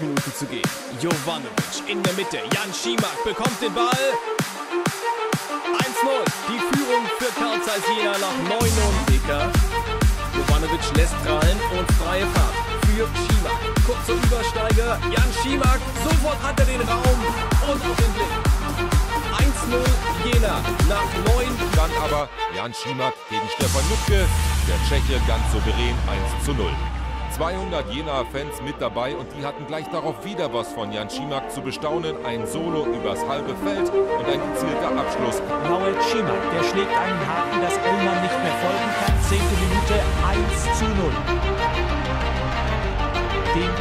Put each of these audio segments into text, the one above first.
20 Minuten zu gehen. Jovanovic in der Mitte. Jan Schimak bekommt den Ball. 1-0. Die Führung für Karl Zeiss Jena nach 9 Minuten. Jovanovic lässt prallen und freie Fahrt für Schimak. Kurzer Übersteiger. Jan Schimak. Sofort hat er den Raum und auf den Blick. 1-0 Jena nach 9. Dann aber Jan Schimak gegen Stefan Lübke. Der Tscheche ganz souverän 1 zu 0. 200 Jena-Fans mit dabei und die hatten gleich darauf wieder was von Jan Schimak zu bestaunen. Ein Solo übers halbe Feld und ein gezielter Abschluss. Manuel Schimak, der schlägt einen Haken, dass Ellmann nicht mehr folgen kann. Zehnte Minute 1 zu 0. Den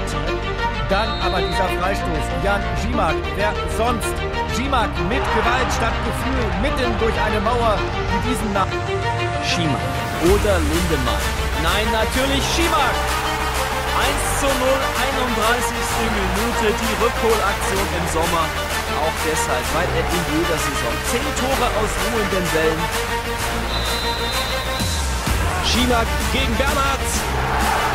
Dann aber dieser Freistoß. Jan Schimak, wer sonst? Schimak mit Gewalt statt Gefühl, mitten durch eine Mauer, die diesen nach. Schimak oder Lindemann. Nein, natürlich Schimak. 1 zu 0, 31. Minute, die Rückholaktion im Sommer. Auch deshalb, weil er in jeder Saison 10 Tore aus ruhenden Wellen. Schimak gegen Bernhard.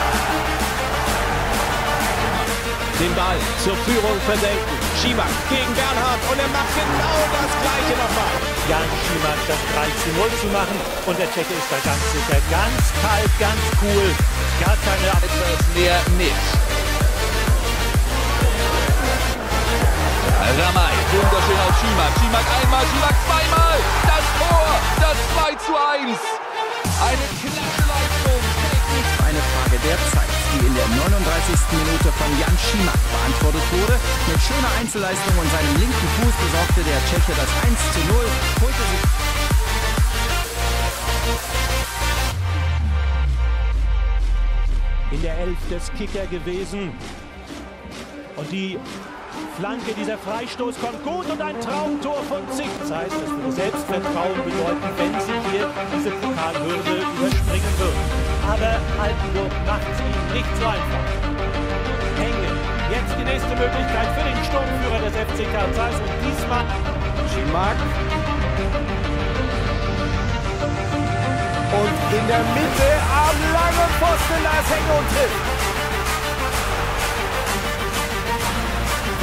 Den Ball zur Führung versenken. Schimak gegen Bernhard und er macht genau das gleiche nochmal. Jan Schimak das 3 zu 0 zu machen. Und der Tscheche ist da ganz sicher, ganz kalt, ganz cool. Gar keine etwas mehr mit. Ramay, wunderschön auf Schimak. Schimak einmal, Schimak zweimal. Das Tor, das 2 zu 1. Eine klasse Leistung. Eine Frage der Zeit, die in der 39. Minute von Jan Schimak beantwortet wurde. Mit schöner Einzelleistung und seinem linken Fuß besorgte der Tscheche das 1 zu 0, holte sich in der Elf des Kicker gewesen. Und die Flanke, dieser Freistoß kommt gut und ein Traumtor von Zick. Das heißt, würde Selbstvertrauen bedeuten, wenn sie hier diese Pokalhürde überspringen würden. Altenburg macht es ihnen nicht so einfach. Hängen. Jetzt die nächste Möglichkeit für den Sturmführer des FC Karl Zeiss und diesmal Schimak. Und in der Mitte am langen Pfosten, da ist Hänge und trifft.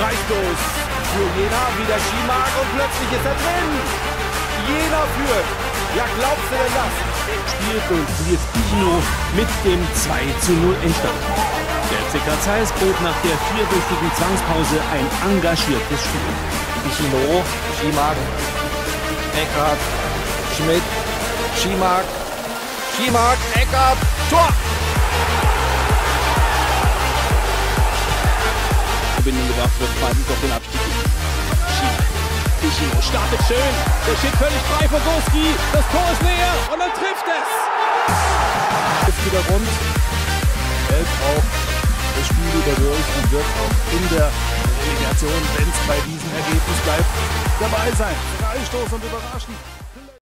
Freistoß für Jena, wieder Schimak und plötzlich ist er drin. Jena führt. Ja, glaubst du denn das? Spielt und jetzt Pichino mit dem 2 zu 0 entstanden. Der FCK Zeiss bot nach der vierwöchigen Zwangspause ein engagiertes Spiel. Pichino, Schimak, Eckhardt, Schmidt, Schimak, Schimak, Eckhardt, Tor! Verbindung gebracht wird, zweitens auf den Abstieg. Startet schön. Der steht völlig frei vor Goski. Das Tor ist näher und dann trifft es. Ist wieder rund. Hält auch das Spiel über durch und wird auch in der Relegation, wenn es bei diesem Ergebnis bleibt, dabei sein. Freistoß und überraschend.